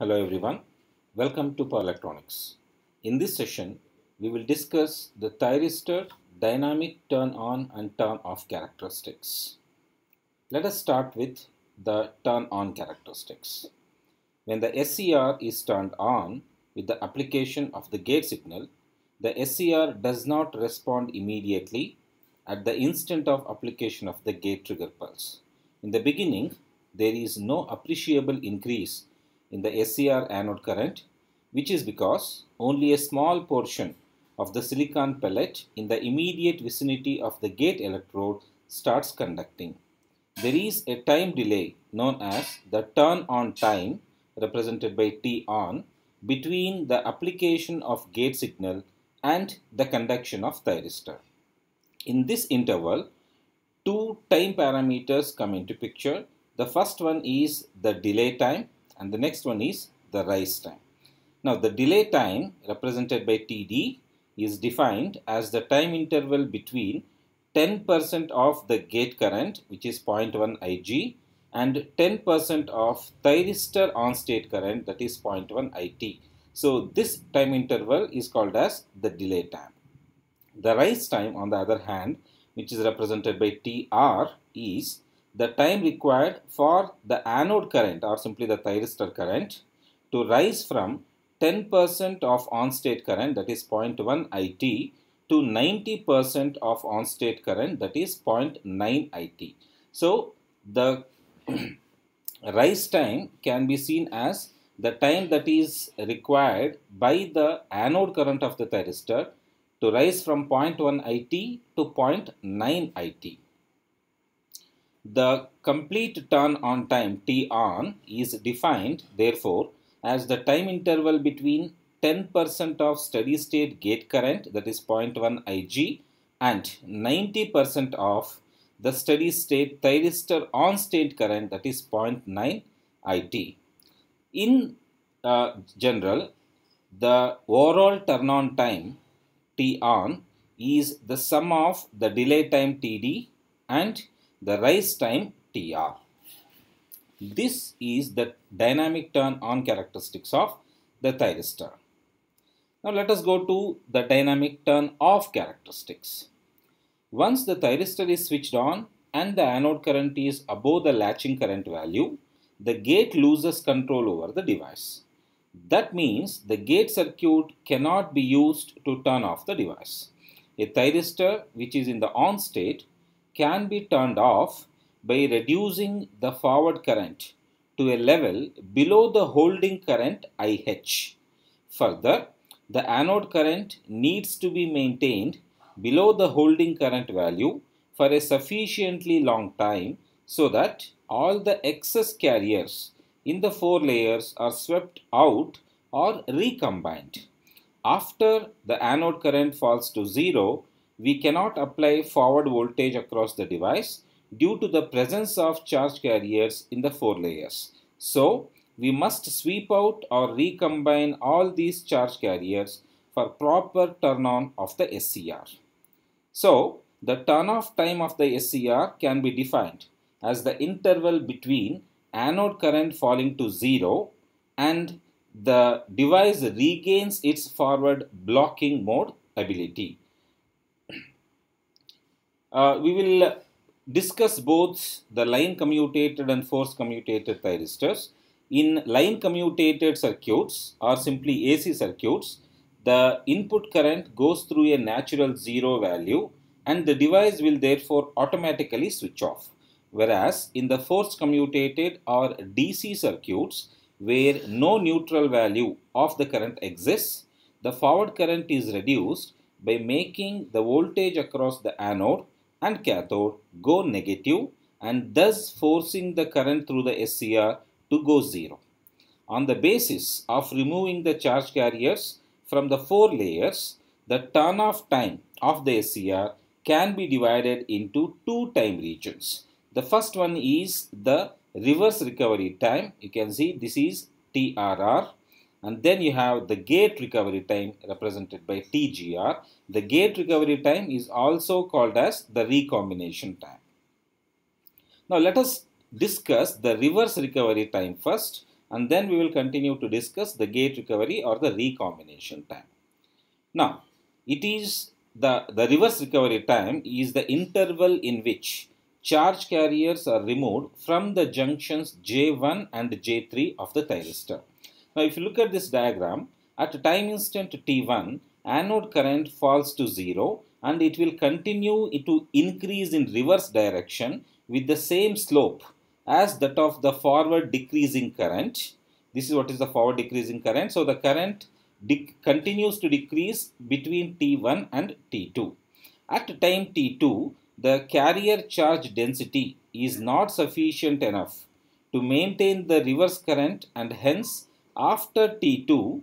Hello everyone, welcome to Power Electronics. In this session, we will discuss the thyristor dynamic turn on and turn off characteristics. Let us start with the turn on characteristics. When the SCR is turned on with the application of the gate signal, the SCR does not respond immediately at the instant of application of the gate trigger pulse. In the beginning, there is no appreciable increase in the SCR anode current, which is because only a small portion of the silicon pellet in the immediate vicinity of the gate electrode starts conducting. There is a time delay known as the turn on time represented by T on between the application of gate signal and the conduction of thyristor. In this interval, two time parameters come into picture. The first one is the delay time and the next one is the rise time. Now the delay time represented by TD is defined as the time interval between 10% of the gate current which is 0.1 Ig and 10% of thyristor on state current that is 0.1 IT. So this time interval is called as the delay time. The rise time on the other hand which is represented by TR is the time required for the anode current or simply the thyristor current to rise from 10% of on-state current that is 0.1 IT to 90% of on-state current that is 0.9 IT. So the rise time can be seen as the time that is required by the anode current of the thyristor to rise from 0.1 IT to 0.9 IT. The complete turn on time T on is defined therefore as the time interval between 10% of steady state gate current that is 0.1 Ig and 90% of the steady state thyristor on state current that is 0.9 IT. In uh, general, the overall turn on time T on is the sum of the delay time Td and the rise time Tr. This is the dynamic turn on characteristics of the thyristor. Now let us go to the dynamic turn off characteristics. Once the thyristor is switched on and the anode current is above the latching current value, the gate loses control over the device. That means the gate circuit cannot be used to turn off the device. A thyristor which is in the on state can be turned off by reducing the forward current to a level below the holding current IH. Further, the anode current needs to be maintained below the holding current value for a sufficiently long time so that all the excess carriers in the four layers are swept out or recombined. After the anode current falls to zero, we cannot apply forward voltage across the device due to the presence of charge carriers in the four layers. So, we must sweep out or recombine all these charge carriers for proper turn on of the SCR. So, the turn off time of the SCR can be defined as the interval between anode current falling to zero and the device regains its forward blocking mode ability. Uh, we will discuss both the line commutated and force commutated thyristors. In line commutated circuits or simply AC circuits, the input current goes through a natural zero value and the device will therefore automatically switch off. Whereas in the force commutated or DC circuits where no neutral value of the current exists, the forward current is reduced by making the voltage across the anode and cathode go negative and thus forcing the current through the SCR to go zero. On the basis of removing the charge carriers from the four layers, the turn off time of the SCR can be divided into two time regions. The first one is the reverse recovery time. You can see this is TRR and then you have the gate recovery time represented by TGR. The gate recovery time is also called as the recombination time. Now let us discuss the reverse recovery time first and then we will continue to discuss the gate recovery or the recombination time. Now, it is the, the reverse recovery time is the interval in which charge carriers are removed from the junctions J1 and J3 of the thyristor. Now, if you look at this diagram, at time instant T1, anode current falls to 0 and it will continue to increase in reverse direction with the same slope as that of the forward decreasing current. This is what is the forward decreasing current. So, the current continues to decrease between T1 and T2. At time T2, the carrier charge density is not sufficient enough to maintain the reverse current and hence after T2,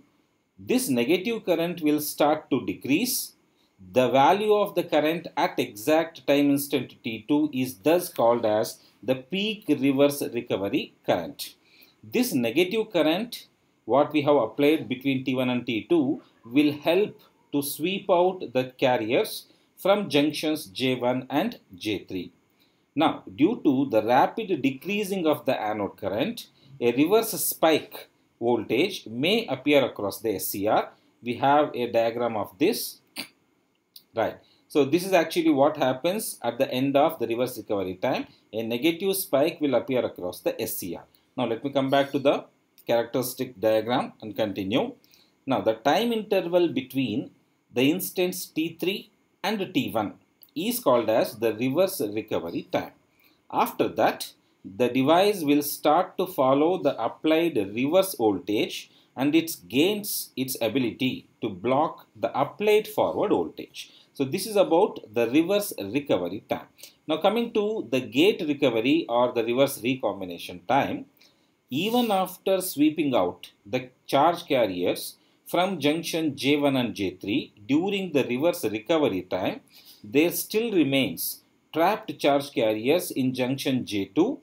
this negative current will start to decrease. The value of the current at exact time instant T2 is thus called as the peak reverse recovery current. This negative current what we have applied between T1 and T2 will help to sweep out the carriers from junctions J1 and J3. Now, due to the rapid decreasing of the anode current, a reverse spike voltage may appear across the SCR. We have a diagram of this. Right. So, this is actually what happens at the end of the reverse recovery time. A negative spike will appear across the SCR. Now, let me come back to the characteristic diagram and continue. Now the time interval between the instants T3 and T1 is called as the reverse recovery time. After that, the device will start to follow the applied reverse voltage and it gains its ability to block the applied forward voltage. So this is about the reverse recovery time. Now coming to the gate recovery or the reverse recombination time, even after sweeping out the charge carriers from junction J1 and J3 during the reverse recovery time, there still remains trapped charge carriers in junction J2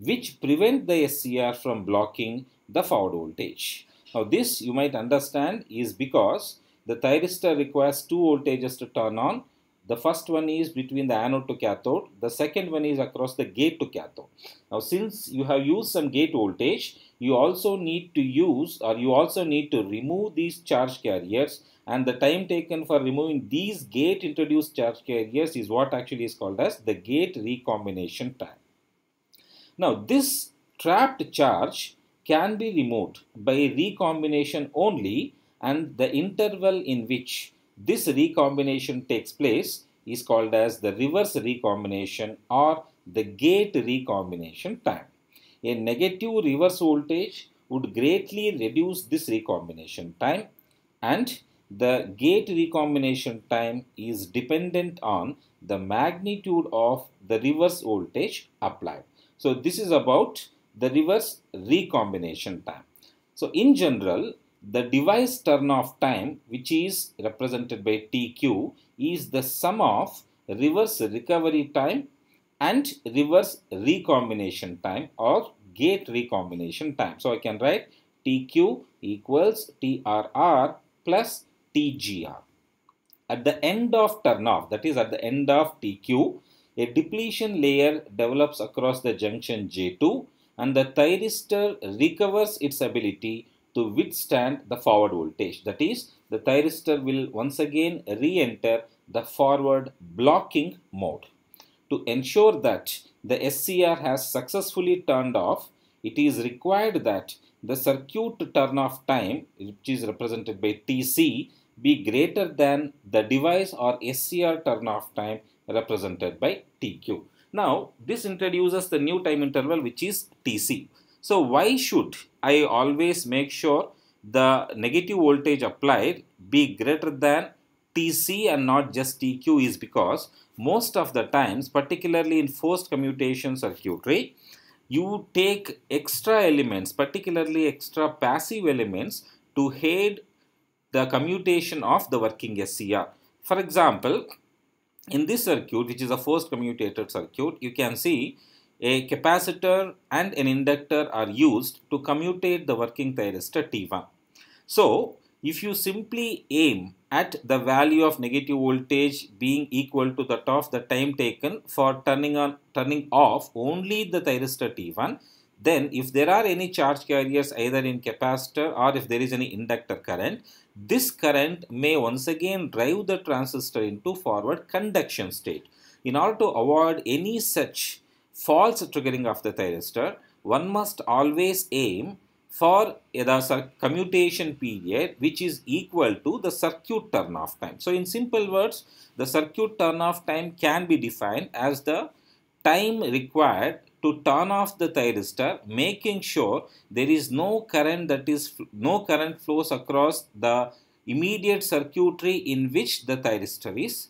which prevent the SCR from blocking the forward voltage. Now this you might understand is because the thyristor requires two voltages to turn on the first one is between the anode to cathode. The second one is across the gate to cathode. Now, since you have used some gate voltage, you also need to use or you also need to remove these charge carriers and the time taken for removing these gate introduced charge carriers is what actually is called as the gate recombination time. Now, this trapped charge can be removed by recombination only and the interval in which this recombination takes place is called as the reverse recombination or the gate recombination time. A negative reverse voltage would greatly reduce this recombination time and the gate recombination time is dependent on the magnitude of the reverse voltage applied. So this is about the reverse recombination time. So in general, the device turn off time which is represented by TQ is the sum of reverse recovery time and reverse recombination time or gate recombination time. So I can write TQ equals TRR plus TGR. At the end of turn off that is at the end of TQ a depletion layer develops across the junction J2 and the thyristor recovers its ability to withstand the forward voltage. That is, the thyristor will once again re-enter the forward blocking mode. To ensure that the SCR has successfully turned off, it is required that the circuit turn off time, which is represented by TC, be greater than the device or SCR turn off time represented by TQ. Now, this introduces the new time interval which is TC. So, why should I always make sure the negative voltage applied be greater than TC and not just TQ is because most of the times, particularly in forced commutation circuitry, you take extra elements, particularly extra passive elements to aid the commutation of the working SCR. For example, in this circuit, which is a forced commutated circuit, you can see a capacitor and an inductor are used to commutate the working thyristor T1. So, if you simply aim at the value of negative voltage being equal to that of the time taken for turning on turning off only the thyristor T1, then if there are any charge carriers either in capacitor or if there is any inductor current, this current may once again drive the transistor into forward conduction state. In order to avoid any such false triggering of the thyristor, one must always aim for the commutation period which is equal to the circuit turn off time. So in simple words, the circuit turn off time can be defined as the time required to turn off the thyristor making sure there is no current that is no current flows across the immediate circuitry in which the thyristor is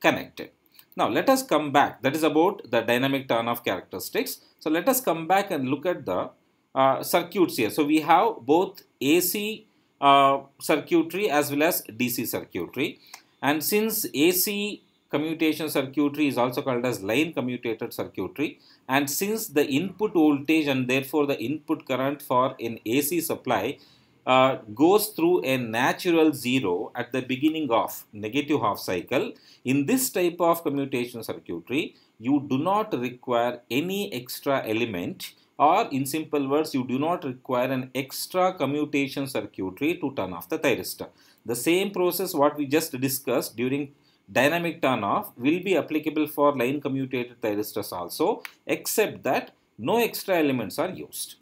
connected. Now let us come back that is about the dynamic turn off characteristics. So let us come back and look at the uh, circuits here. So we have both AC uh, circuitry as well as DC circuitry and since AC commutation circuitry is also called as line commutated circuitry and since the input voltage and therefore the input current for an AC supply uh, goes through a natural zero at the beginning of negative half cycle in this type of commutation circuitry you do not require any extra element or in simple words you do not require an extra commutation circuitry to turn off the thyristor. The same process what we just discussed during dynamic turn off will be applicable for line commutated thyristors also except that no extra elements are used.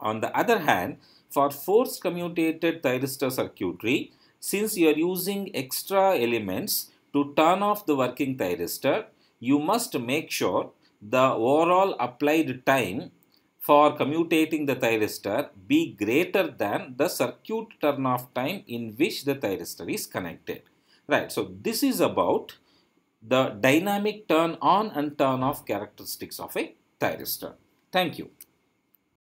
On the other hand, for force commutated thyristor circuitry, since you are using extra elements to turn off the working thyristor, you must make sure the overall applied time for commutating the thyristor be greater than the circuit turn off time in which the thyristor is connected. Right, so this is about the dynamic turn on and turn off characteristics of a thyristor. Thank you.